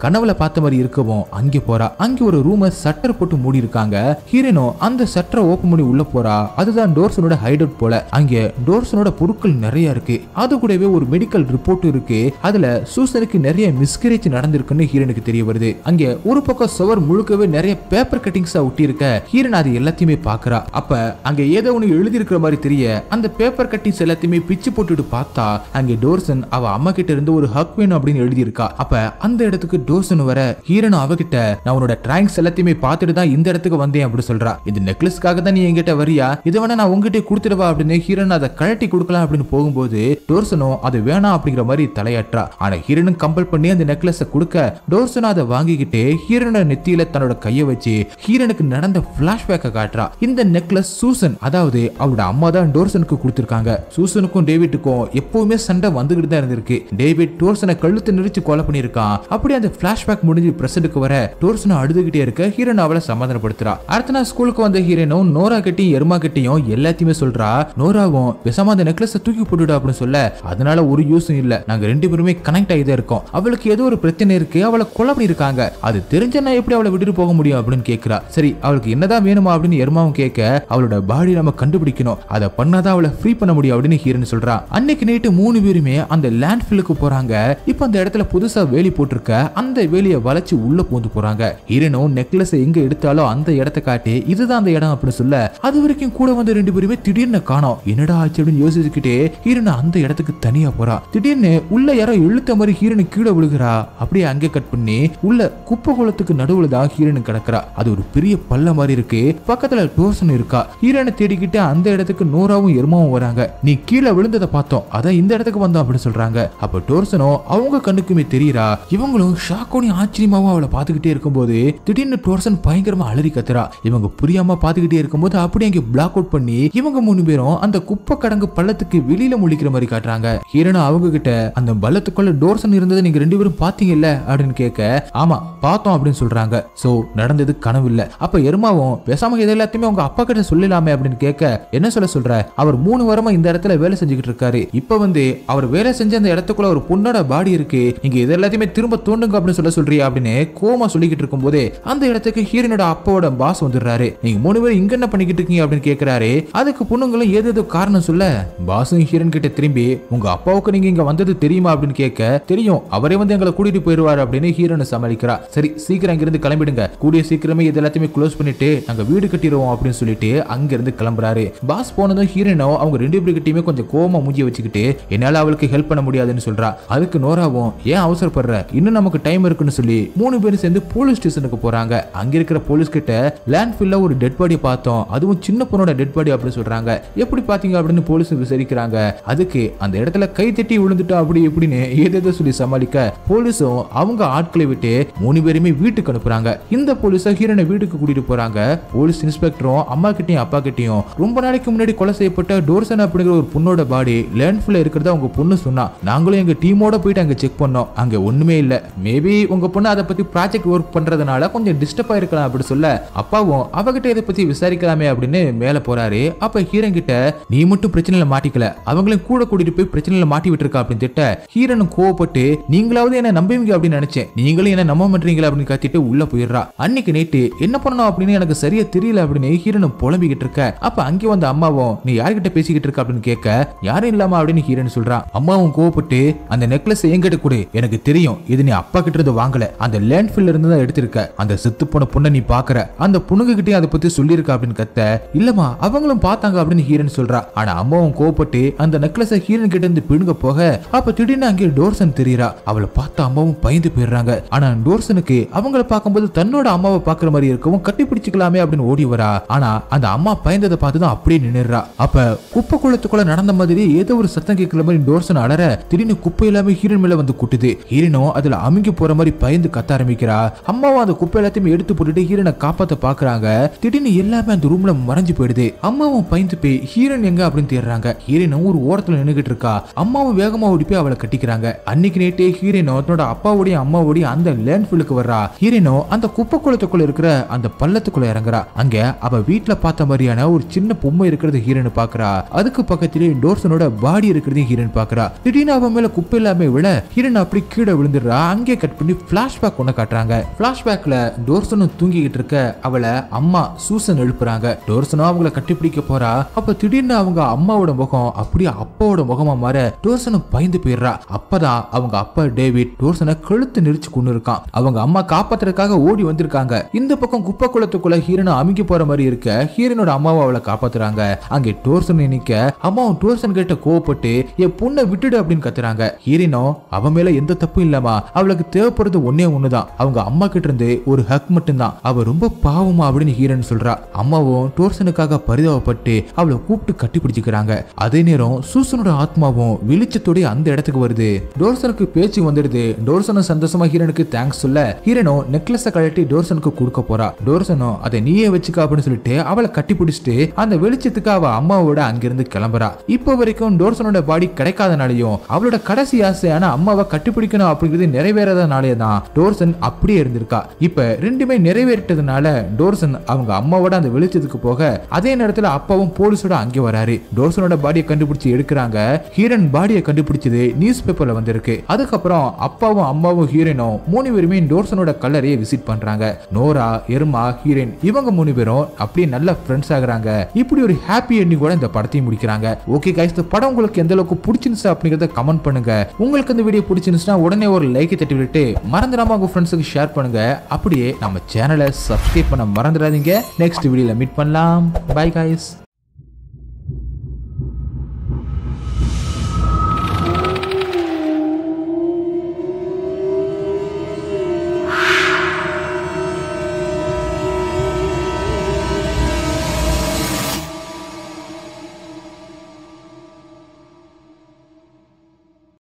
கனவுல பார்த்த மாதிரி இருக்கவும் அங்க போறா. அங்க ஒரு ரூம சட்டர் போட்டு மூடி இருக்காங்க. ஹீரோனோ அந்த சட்டரை ஓபன் பண்ணி உள்ள போறா. அதுதான் டோர்சனோட ஹைட் அவுட் போல. அங்க டோர்சனோட பொருட்கள் நிறைய இருக்கு. அது கூடவே ஒரு மெடிக்கல் ரிப்போர்ட் இருக்கு. அதுல சூசனுக்கு நிறைய மிஸ்கரேஜ் நடந்திருக்குன்னு ஹீரனுக்கு தெரிய வருது. அங்க ஒரு பக்கம் சுவர் முழுக்கவே நிறைய பேப்பர் கட்டிங்ஸா ஒட்டி இருக்க ஹீரன் அது எல்லாத்தையுமே பாக்குறா அப்ப அங்க ஏதோ ஒண்ணு எழுதி இருக்கிற மாதிரி தெரிய அந்த பேப்பர் கட்டிங்ஸ் எல்லாத்தையுமே பிச்சு போட்டுட்டு பார்த்தா அங்க டோர்சன் அவ அம்மா கிட்ட இருந்து ஒரு ஹக் வேணும் அப்படின்னு எழுதியிருக்கா. அப்போ அப்ப அந்த இடத்துக்கு டோர்சன் வர ஹீரன் அவகிட்ட நான் உன்னோட டிராயிங்ஸ் எல்லாத்தையுமே பார்த்துட்டு தான் இந்த இடத்துக்கு வந்தேன் அப்படின்னு சொல்றா. இந்த நெக்லஸ்க்காக தான் நீ என்கிட்ட வரியா? இதை வேணா நான் உங்ககிட்ட கொடுத்துடுவா? அப்படின்னு ஹீரன் அதை கழட்டி கொடுக்கலாம் அப்படின்னு போகும்போது டோர்சனும் அது வேணாம் அப்படிங்கிற மாதிரி தலையாற்றா ஆனா ஹீரனும் கம்பல் பண்ணி அந்த நெக்லஸை கொடுக்க டோர்சனும் அதை வாங்கிக்கிட்டு ஹீரனோட நெத்தியில தன்னோட கையை வச்சு ஹீரனுக்கு நடந்த பிளாஷ்பேக்கை காட்டுறா. இந்த நெக்லஸ் சூசன் அதாவது அவளோட அம்மா தான் டோர்சனுக்கு கொடுத்துருக்காங்க. சூசனுக்கும் டேவிட்டுக்கும் எப்பவுமே சண்டை வந்துகிட்டு தான் இருந்திருக்கு. டேவிட் டோர்சனை கழுத்து நெரிச்சு கொலை பண்ணியிருக்கான். அப்படி அந்த பிளாஷ்பேக் முடிஞ்சு பிரசன்ட்டுக்கு வர டோர்சனை அழுதுகிட்டே இருக்க ஹீரோன் அவளை சமாதானப்படுத்துறா. அடுத்த ஸ்கூலுக்கு வந்த ஹீரோனும் நோரா கிட்டையும் எருமா கிட்டையும் எல்லாத்தையுமே சொல்றா நோராவும் பேசாம அந்த நெக்லஸை தூக்கி போட்டுடா அப்படின்னு சொல்ல அதனால ஒரு யூஸும் இல்ல. நாங்க ரெண்டு பேருமே கனெக்ட் ஆகி தான் இருக்கோம். அவளுக்கு ஏதோ ஒரு பிரச்சனை இருக்கு. அவளை கொலை பண்ணிருக்காங்க அது தெரிஞ்ச நான் எப்படி அவளை விட்டுட்டு போக முடியும்? அப்படின்னு கேக்குறா. சரி அவளுக்கு என்னதான் வேணுமா அப்படின்னு எருமாவும் கேட்க அவளோட பாடி நம்ம கண்டுபிடிக்கணும். அதை பண்ணாதான் அவளை ஃப்ரீ பண்ண முடியும் அப்படின்னு ஹீரன் சொல்றா. அன்னைக்கு நைட்டு மூணு பேருமே அந்த லேண்ட் ஃபில்லுக்கு போறாங்க. இப்போ அந்த இடத்துல புதுசா வேலி போட்டிருக்க அந்த வேலியை வளைச்சு உள்ள பூந்து போறாங்க. ஹீரனும் நெக்லஸ் எங்க எடுத்தாலும் அந்த இடத்த காட்டி இதுதான் அந்த இடம் அப்படின்னு சொல்ல அது வரைக்கும் கூட வந்த ரெண்டு பேருமே திடீர்னு காணோம். என்னடா ஆச்சு அப்படின்னு யோசிச்சுக்கிட்டே ஹீரன் அந்த இடத்துக்கு தனியா போறா. திடீர்னு உள்ள யாரோ இழுத்த மாதிரி ஹீரனு கீழே விழுகிறா. அப்படியே அங்கே கட் பண்ணி உள்ள குப்பை குளத்துக்கு நடுவுல தான் ஹீரனு கிடக்குறா. அது ஒரு பெரிய பள்ள மாதிரி இருக்கு. பக்கத்துல டோர்சன் இருக்கா? ஹீரோனை தேடிக்கிட்டு அந்த இடத்துக்கு நோராவும் எருமாவும் வராங்க. நீ கீழே விழுந்ததை பார்த்தோம். அதான் இந்த இடத்துக்கு வந்தோம் அப்படின்னு சொல்றாங்க. அப்ப டோர்சனும் அவங்க கண்ணுக்குமே தெரியறா? இவங்களும் ஷாக்கோனி ஆச்சரியமாவும் அவளை பார்த்துக்கிட்டே இருக்கும்போது திடீர்னு டோர்சன் பயங்கரமா அலறி கத்துறா. இவங்க புரியாம பார்த்துக்கிட்டே இருக்கும்போது அப்படியே அங்கே பிளாக் அவுட் பண்ணி இவங்க மூணு பேரும் அந்த குப்பை கடங்கு பள்ளத்துக்கு வெளியில முழிக்கிற மாதிரி காட்டுறாங்க. ஹீரோனா அவங்க கிட்ட அந்த பள்ளத்துக்குள்ள டோர்சன் இருந்ததை நீங்க ரெண்டு பேரும் பாத்தீங்கல்ல அப்படின்னு கேட்க ஆமா பார்த்தோம் அப்படின்னு சொல்றாங்க. சோ நடந்தது கனவு இல்ல. அப்ப எருமாவும் பேசாம இது எல்லாத்தையுமே உங்க அப்பா கிட்ட சொல்லலாமே அப்படின்னு கேட்க என்ன சொல்ல சொல்ற? அவர் மூணு வாரமா இந்த இடத்துல வேலை செஞ்சுக்கிட்டு இருக்காரு. இப்ப வந்து அவர் வேலை செஞ்ச அந்த இடத்துக்குள்ள ஒரு பொண்ணோட பாடி இருக்கு. நீங்க இது எல்லாத்தையுமே திரும்ப தோண்டுங்க அப்படின்னு சொல்ல சொல்றியா? அப்படின்னு கோமா சொல்லிக்கிட்டு இருக்கும்போதே அந்த இடத்துக்கு ஹீரோனோட அப்பாவோட பாஸ் வந்துடுறாரு. நீங்க மூணு பேரும் இங்க என்ன பண்ணிக்கிட்டு இருக்கீங்க? அப்படின்னு கேக்குறாரு. அதுக்கு பொண்ணுங்களும் ஏதேதோ காரணம் சொல்ல? பாஸும் ஹீரன் கிட்ட திரும்பி உங்க அப்பாவுக்கு நீங்க இங்க வந்தது தெரியுமா? அப்படின்னு கேட்க தெரியும். அவரே வந்து எங்களை கூட்டிட்டு போயிருவாரு அப்படின்னு ஹீரோனை சமாளிக்கிறா. சரி சீக்கிரம் இங்கிருந்து கிளம்பிடுங்க. கூடிய சீக்கிரமே இது எல்லாத்தையுமே க்ளோஸ் பண்ணிட்டு நாங்க வீடு கட்டிடுவோம் அப்படின்னு சொல்லிட்டு அங்கிருந்து கிளம்புறாரு. பாஸ் போனதும் ஹீரோனோ அவங்க ரெண்டு பேருக்கிட்டையுமே கொஞ்சம் கோவமா மூஞ்சி வச்சுக்கிட்டு என்னால அவளுக்கு ஹெல்ப் பண்ண முடியாதுன்னு சொல்றா. அதுக்கு நோராவும் ஏன் அவசரப்படுற? இன்னும் நமக்கு டைம் இருக்குன்னு சொல்லி. மூணு பேரும் சேர்ந்து போலீஸ் ஸ்டேஷனுக்கு போறாங்க. அங்க இருக்கிற போலீஸ் கிட்ட லேண்ட் ஃபில்ல ஒரு டெட் பாடி பார்த்தோம். அதுவும் சின்ன பொண்ணோட டெட் பாடி அப்படின்னு சொல்றாங்க. எப்படி பாத்தீங்க அப்படின்னு போலீஸ் விசாரிக்கிறாங்க. அதுக்கு அந்த இடத்துல கை தட்டி விழுந்துட்டா அப்படி இப்படின்னு ஏதேதோ சொல்லி சமாளிக்க போலீஸும் அவங்க ஆட்களை விட்டு மூணு பேருமே வீட்டுக்கு அனுப்புறாங்க. இந்த போலீஸ ஹீரோனை வீட்டுக்கு கூட்டிட்டு போறாங்க. போலீஸ் இன்ஸ்பெக்டரும் ஹீரோனும் அம்மா கிட்டயும் அப்பா கிட்டயும் ரொம்ப நாளைக்கு முன்னாடி கொலை செய்யப்பட்ட டோர்சன் அப்படிங்கிற ஒரு பொண்ணோட பாடி லேண்ட்ஃபுல்ல இருக்கிறத உங்க பொண்ணு சொன்னா நாங்களும் எங்க டீமோட போயிட்டு அங்க செக் பண்ணோம். அங்க ஒண்ணுமே இல்ல. மேபி உங்க பொண்ணு அதை பத்தி ப்ராஜெக்ட் ஒர்க் பண்றதுனால கொஞ்சம் டிஸ்டர்ப் ஆயிருக்கலாம் அப்படி சொல்ல அப்பாவும் அவகிட்ட இதை பத்தி விசாரிக்கலாமே அப்படின்னு மேல போறாரு. அப்ப ஹீரன் கிட்ட நீ மட்டும் பிரச்சனையில மாட்டிக்கல. அவங்களையும் கூட கூட்டிட்டு போய் பிரச்சனையில மாட்டி விட்டுருக்கா? அப்படின்னு திட்ட ஹீரனும் கோவப்பட்டு நீங்களாவது என்ன நம்புவீங்க? அப்படின்னு நினைச்சேன். நீங்களும் என்ன நம்ப மாட்டீங்களா? அப்படின்னு கத்திட்டு உள்ள போயிடுறா. அன்னைக்கு நைட்டு என்ன பண்ணணும்? அப்படின்னு எனக்கு சரியா தெரியல அப்படின்னு ஹீரனும் புலம்பிக்கிட்டு இருக்க. அப்ப அங்கே வந்த அம்மாவும் நீ யார்கிட்ட பேசிக்கிட்டு இருக்க? அப்படின்னு கேட்க யாரும் இல்லாம அப்படின்னு ஹீரன் சொல்றான் அம்மாவும் கோவப்பட்டு அந்த நெக்லஸ் எங்கிட்ட கொடு. எனக்கு தெரியும் இது நீ அப்பா கிட்ட இருந்து வாங்கல. அந்த லேண்ட்ஃபில்ல இருந்து தான் எடுத்திருக்க. அந்த செத்து போன பொண்ணை நீ பாக்குற. அந்த பொண்ணுங்க கிட்டே அதை பத்தி சொல்லியிருக்க? அப்படின்னு கத்த இல்லம்மா அவங்களும் பார்த்தாங்க அப்படின்னு ஹீரன் சொல்றா. ஆனா அம்மாவும் கோவப்பட்டு அந்த நெக்லஸை ஹீரன் கிட்ட இருந்து பிடுங்க போக. அப்ப திடீர்னு அங்கே டோர்சன் தெரியறா. அவளை பார்த்த அம்மாவும் பயந்து போயிடுறாங்க. ஆனா டோர்சனுக்கு அவங்கள பார்க்கும்போது தன்னோட அம்மாவை பாக்குற மாதிரி இருக்கவும் கட்டி பிடிச்சிக்கலாமே அப்படின்னு ஓடி வரா. ஆனா அந்த அம்மா பயந்ததை பார்த்து தான் அப்படியே நின்னுறா அப்ப குப்பை குளத்துக்குள்ள நடந்த மாதிரி ஏதோ ஒரு சத்தம் கேட்கல மாதிரி டோர்சன் அலற திடீர்னு குப்பை எல்லாமே ஹீரன் மேல வந்து குட்டுது. ஹீரனும் அதுல அமுங்கி போற மாதிரி பயந்து கத்த ஆரம்பிக்கிறா. அம்மாவும் அந்த குப்பை எல்லாத்தையும் எடுத்து போட்டுட்டு ஹீரனை காப்பாத்த பாக்குறாங்க. திடீர்னு எல்லாமே அந்த ரூம்ல மறைஞ்சு போயிடுது. அம்மாவும் பயந்து போய் ஹீரன் எங்க அப்படின்னு தேடுறாங்க. ஹீரனும் ஒரு ஓரத்துல நின்னுகிட்டு இருக்கா. அம்மாவும் வேகமா ஓடி போய் அவளை கட்டிக்கிறாங்க. அன்னைக்கு நைட்டே ஹீரனோ தன்னோட அப்பாவுடைய அம்மாவுடைய அந்த லேண்ட் ஃபீல்டுக்கு வர்றா. ஹீரனோ அந்த குப்பை குளத்துக்குள்ள இருக்கிற அந்த பள்ளத்துக்குள்ள இறங்குறா. அங்க அவ வீட்டுல பார்த்த மாதிரியான ஒரு சின்ன பொம்மை இருக்கிறது ஹீரன் பாக்குறா அதுக்கு பக்கத்திலே டோர்சனோட பாடி இருக்கிறதையும் ஹீரன் பாக்குறா திடீர்னு அவன் மேல குப்பை எல்லாமே விழ ஹீரன் அப்படி கீழே விழுந்துடுறா. அங்கே கட் பண்ணி பிளாஷ்பேக் ஒண்ணு காட்டுறாங்க. பிளாஷ்பேக்ல டோர்சனும் தூங்கிக்கிட்டு இருக்க அவளை அம்மா சூசன் எழுப்புறாங்க. டோர்சனும் அவங்கள கட்டிப்பிடிக்க போறா. அப்ப திடீர்னு அவங்க அம்மாவோட முகம் அப்படியே அப்பாவோட முகமா மாற டோர்சனும் பயந்து போயிடுறா. அப்பதான் அவங்க அப்பா டேவிட் டோர்சனை கழுத்து நெரிச்சு கொண்டு இருக்கான் அவங்க அம்மா காப்பாத்துறதுக்காக ஓடி வந்திருக்காங்க. இந்த பக்கம் குப்பை குளத்துக்குள்ள ஹீரனை அமுக்கி போற மாதிரி இருக்க ஹீரனோட அம்மாவை அவளை காப்பாத்துறாங்க. அங்கே டோர்சன் நினைக்க அம்மாவும் டோர்சன் கிட்ட கோவப்பட்டு என் பொண்ணை விட்டுடு அப்படின்னு கத்துறாங்க. ஹீரனோ அவன் மேல எந்த தப்பும் இல்லாமா அவளுக்கு தேவைப்படுறது ஒன்னே ஒண்ணுதான். அவங்க அம்மா கிட்ட இருந்து ஒரு ஹக் மட்டும்தான். அவ ரொம்ப பாவமா அப்படின்னு ஹீரன் சொல்றா. அம்மாவும் டோர்சனுக்காக பரிதாபப்பட்டு அவளை கூப்பிட்டு கட்டி பிடிச்சிக்கிறாங்க. அதே நேரம் சூசனோட ஆத்மாவும் வெளிச்சத்தோட அந்த இடத்துக்கு வருது. டோர்சனுக்கு பேச்சு வந்துடுது. டோர்சனும் சந்தோஷமா ஹீரனுக்கு தேங்க்ஸ் சொல்ல ஹீரனும் நெக்லஸை கழட்டி டோர்சனுக்கு கொடுக்க போறா. டோர்சனும் அதை நீயே வச்சுக்க அப்படின்னு சொல்லிட்டு அவளை கட்டி பிடிச்சிட்டு அந்த வெளிச்சத்துக்கு அவ அம்மாவோட அங்கிருந்து கிளம்புறா. இப்போ வரைக்கும் டோர்சனோட பாடி கிடைக்காதனாலையும் அவளோட கடைசி ஆசையான அம்மாவை கட்டிப்பிடிக்கணும் அப்படிங்கிறது நிறைவேறதனாலே தான் டோர்சன் அப்படியே இருந்திருக்கா. இப்ப ரெண்டுமே நிறைவேறிட்டதுனால டோர்சன் அவங்க அம்மாவோட அந்த வெளிச்சத்துக்கு போக அதே நேரத்துல அப்பாவும் போலீஸோட அங்கே வராரு. டோர்சனோட பாடியை கண்டுபிடிச்சு எடுக்கிறாங்க. ஹீரன் பாடியை கண்டுபிடிச்சது நியூஸ் பேப்பர்ல வந்திருக்கு. அதுக்கப்புறம் அப்பாவும் அம்மாவும் ஹீரனும் மூணு பேருமே டோர்சனோட கல்லறையை விசிட் பண்றாங்க. நோரா எருமா ஹீரன் இவங்க மூணு பேரும் அப்படியே நல்ல ஃப்ரெண்ட்ஸ் ஆகுறாங்க. இப்படி ஒரு ஹாப்பி எண்டிங் கூட இந்த படத்தையும் முடிக்கிறாங்க. ஓகே கைஸ் இந்த படம் உங்களுக்கு எந்த அளவுக்கு பிடிச்சிருந்துச்சு அப்படிங்கறத கமெண்ட் பண்ணுங்க. உங்களுக்கு இந்த வீடியோ பிடிச்சிருந்துச்சுன்னா உடனே ஒரு லைக்கை தட்டி விட்டு மறந்துடாம உங்க ஃப்ரெண்ட்ஸுக்கு ஷேர் பண்ணுங்க. அப்படியே நம்ம சேனலை சப்ஸ்கிரைப் பண்ண மறந்துடாதீங்க. நெக்ஸ்ட் வீடியோல மீட் பண்ணலாம். Bye guys